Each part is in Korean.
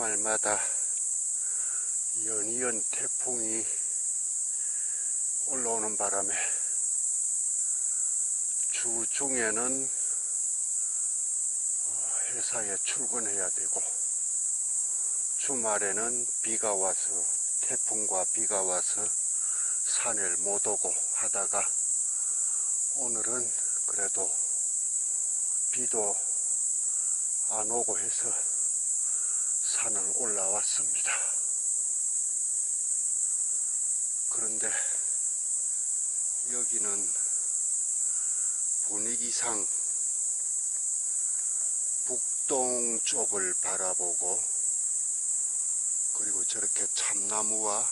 주말마다 연이은 태풍이 올라오는 바람에 주 중에는 어, 회사에 출근해야 되고 주말에는 비가 와서 태풍과 비가 와서 산을 못 오고 하다가 오늘은 그래도 비도 안 오고 해서 산을 올라왔습니다. 그런데 여기는 분위기상 북동 쪽을 바라보고 그리고 저렇게 참나무와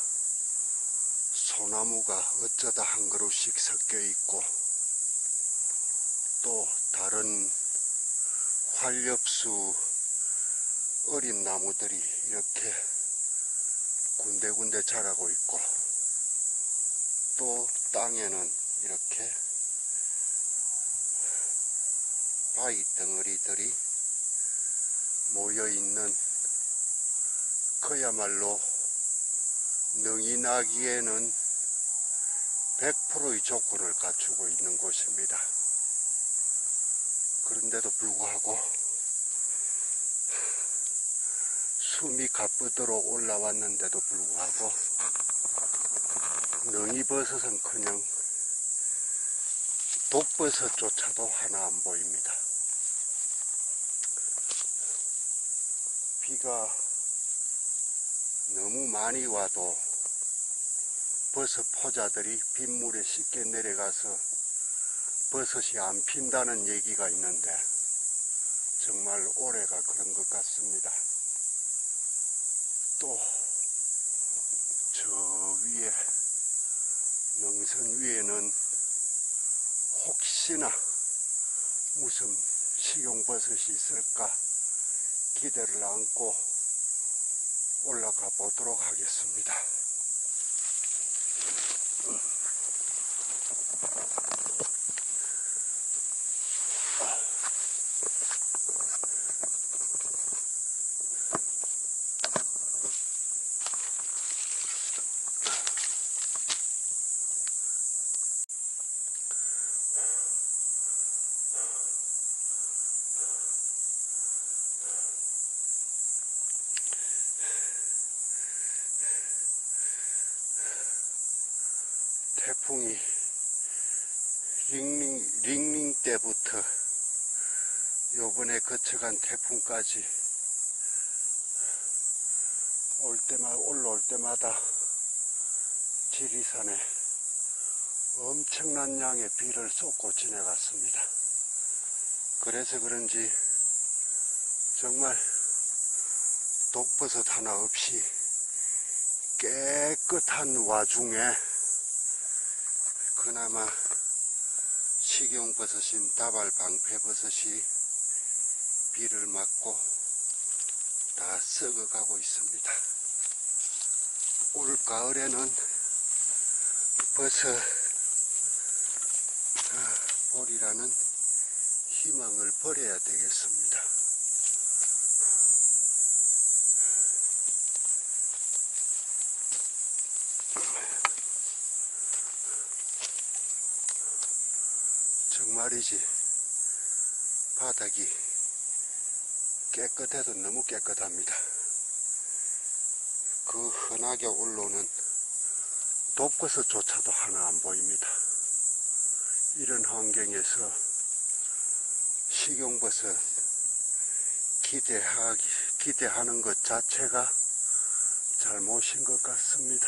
소나무가 어쩌다 한 그루씩 섞여 있고 또 다른 활엽수 어린 나무들이 이렇게 군데군데 자라고 있고 또 땅에는 이렇게 바위 덩어리들이 모여 있는 그야말로 능이 나기에는 100%의 조건을 갖추고 있는 곳입니다. 그런데도 불구하고 숨이 가쁘도록 올라왔는데도 불구하고 능이버섯은커녕 독버섯조차도 하나 안 보입니다. 비가 너무 많이 와도 버섯 포자들이 빗물에 씻게 내려가서 버섯이 안 핀다는 얘기가 있는데 정말 올해가 그런 것 같습니다. 또 저 위에 능선 위에는 혹시나 무슨 식용버섯이 있을까 기대를 안고 올라가 보도록 하겠습니다. 태풍이 링링, 링링 때부터 요번에 거쳐간 태풍까지 올 때마다, 올라올 때마다 지리산에 엄청난 양의 비를 쏟고 지내갔습니다. 그래서 그런지 정말 독버섯 하나 없이 깨끗한 와중에 그나마 식용버섯인 다발 방패버섯이 비를 맞고 다 썩어가고 있습니다. 올 가을에는 버섯 볼이라는 희망을 버려야 되겠습니다. 정말이지 바닥이 깨끗해도 너무 깨끗합니다. 그 흔하게 올라오는 독버섯조차도 하나 안 보입니다. 이런 환경에서 식용버섯 기대하기, 기대하는 것 자체가 잘못인 것 같습니다.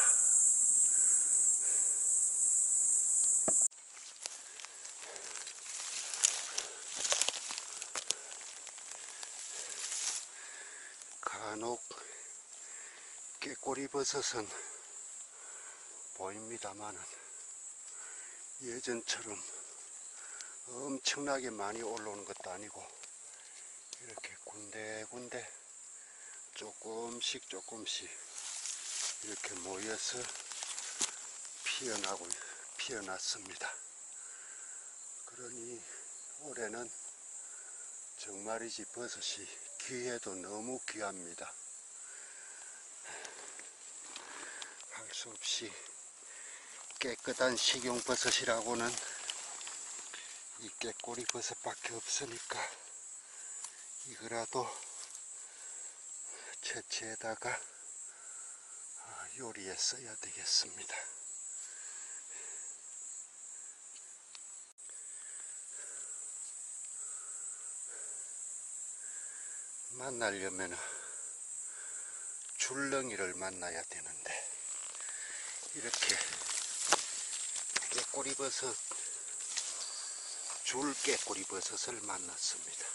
간혹 깨꼬리 버섯은 보입니다만은 예전처럼 엄청나게 많이 올라오는 것도 아니고 이렇게 군데군데 조금씩 조금씩 이렇게 모여서 피어나고 피어났습니다. 그러니 올해는 정말이지 버섯이 귀해도 너무 귀합니다. 수 없이 깨끗한 식용버섯이라고는 이 깨꼬리 버섯밖에 없으니까 이거라도 채취에다가 아, 요리에 써야 되겠습니다. 만나려면 줄렁이를 만나야 되는데 이렇게 깨꼬리 버섯 줄 깨꼬리 버섯을 만났습니다.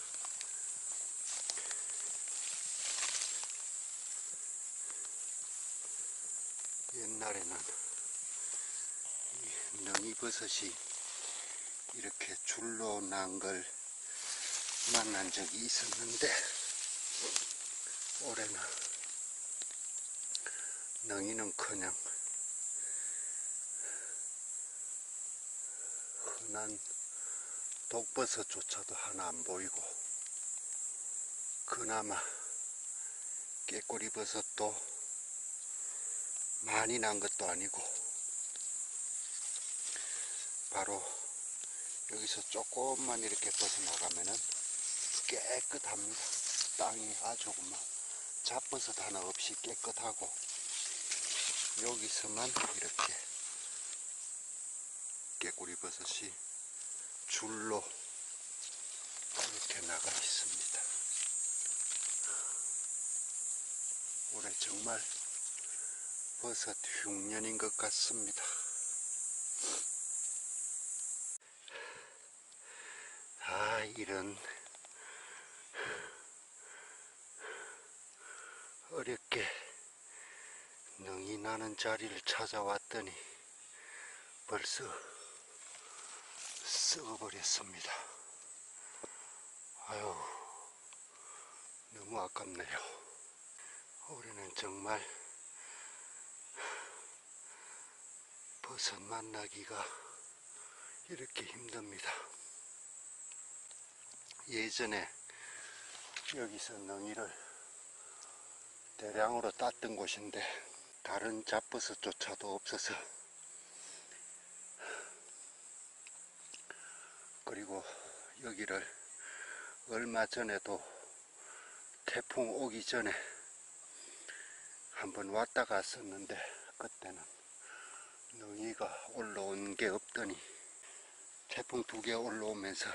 옛날에는 이 능이버섯이 이렇게 줄로 난 걸 만난 적이 있었는데 올해는 능이는 커녕 흔한 독버섯조차도 하나 안 보이고 그나마 깨꼬리 버섯도 많이 난 것도 아니고 바로 여기서 조금만 이렇게 벗어나가면은 깨끗합니다. 땅이 아주 그만 잡버섯 하나 없이 깨끗하고 여기서만 이렇게 깨꼬리 버섯이 줄로 이렇게 나가 있습니다. 올해 정말 버섯 흉년인 것 같습니다. 아, 이런 어렵게 능이 나는 자리를 찾아왔더니 벌써 썩어버렸습니다. 아유, 너무 아깝네요. 올해는 정말 버섯 만나기가 이렇게 힘듭니다. 예전에 여기서 능이를 대량으로 땄던 곳인데 다른 잡버섯조차도 없어서 그리고 여기를 얼마 전에도 태풍 오기 전에 한번 왔다 갔었는데 그때는 능이가 올라온 게 없더니 태풍 두 개 올라오면서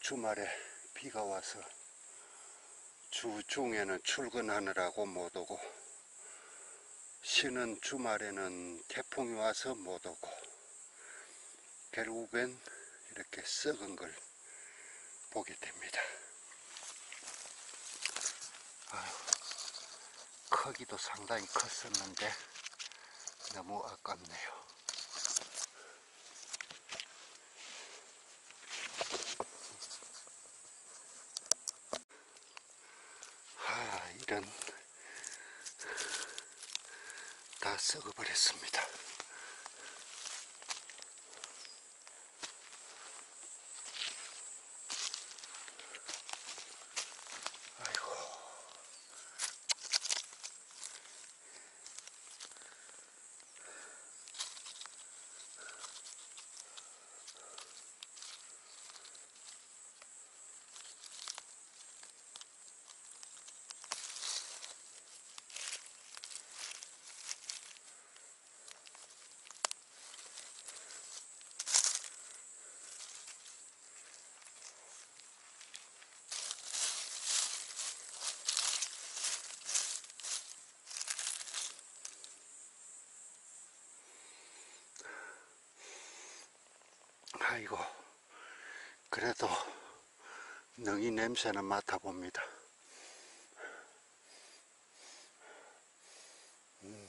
주말에 비가 와서 주중에는 출근하느라고 못 오고 쉬는 주말에는 태풍이 와서 못 오고 결국엔 이렇게 썩은 걸 보게 됩니다. 아유, 크기도 상당히 컸었는데 너무 아깝네요. 아, 이런 다 썩어버렸습니다. 그래도 능이 냄새는 맡아봅니다. 음.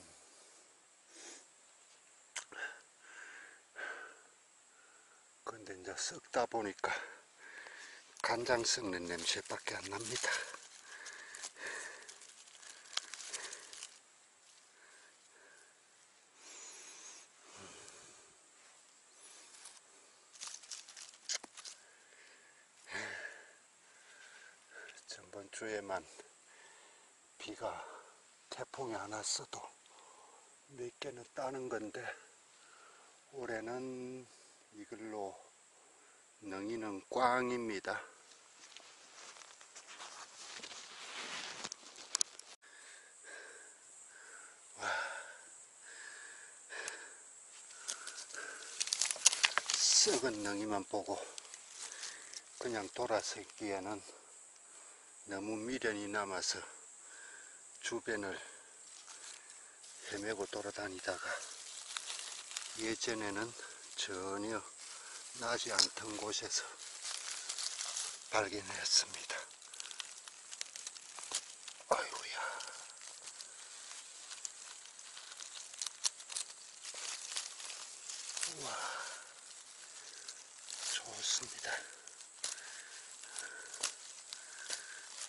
근데 이제 썩다 보니까 간장 썩는 냄새밖에 안 납니다. 전번 주에만 비가 태풍이 안 왔어도 몇 개는 따는 건데 올해는 이걸로 능이는 꽝입니다. 썩은 능이만 보고 그냥 돌아서기에는 너무 미련이 남아서 주변을 헤매고 돌아다니다가 예전에는 전혀 나지 않던 곳에서 발견했습니다. 아이고야. 우와. 좋습니다.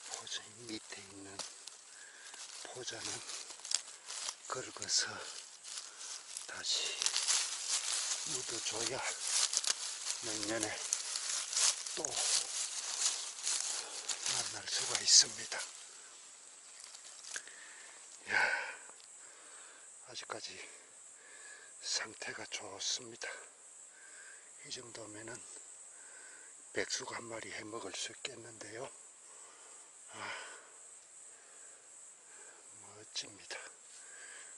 포자 밑에 있는 포자는 긁어서 다시 묻어줘야 내년에 또 만날 수가 있습니다. 야, 아직까지 상태가 좋습니다. 이 정도면은 백숙 한 마리 해 먹을 수 있겠는데요. 아, 멋집니다.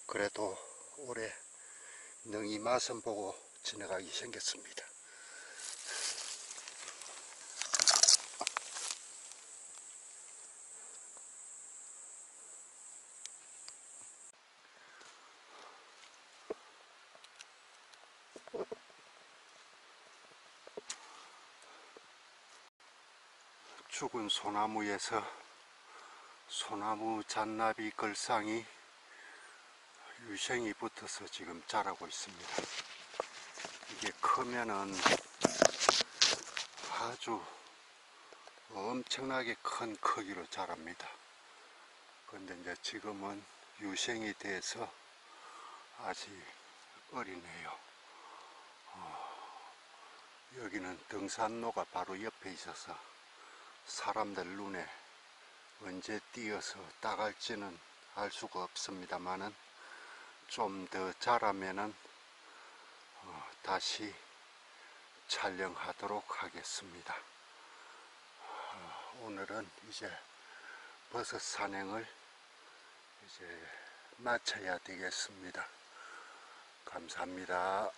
그래도 올해 능이 맛은 보고 지나가기 생겼습니다. 죽은 소나무에서 소나무 잔나비 걸상이 유생이 붙어서 지금 자라고 있습니다. 이게 크면은 아주 엄청나게 큰 크기로 자랍니다. 근데 이제 지금은 유생이 돼서 아직 어리네요. 어, 여기는 등산로가 바로 옆에 있어서 사람들 눈에 언제 띄어서 따갈지는 알 수가 없습니다만은 좀 더 자라면은 어, 다시 촬영하도록 하겠습니다. 어, 오늘은 이제 버섯 산행을 이제 마쳐야 되겠습니다. 감사합니다.